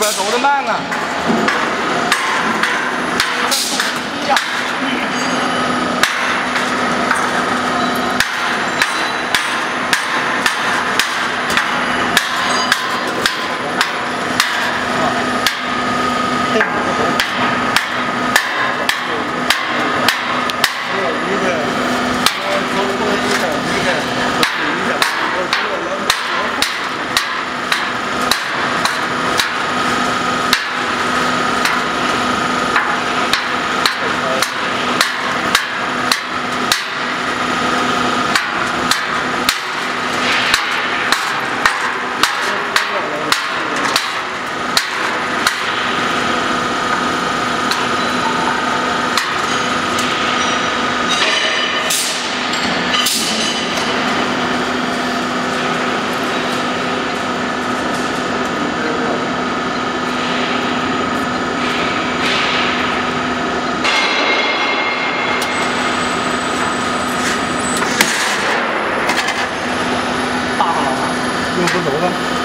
边走得慢啊。我走了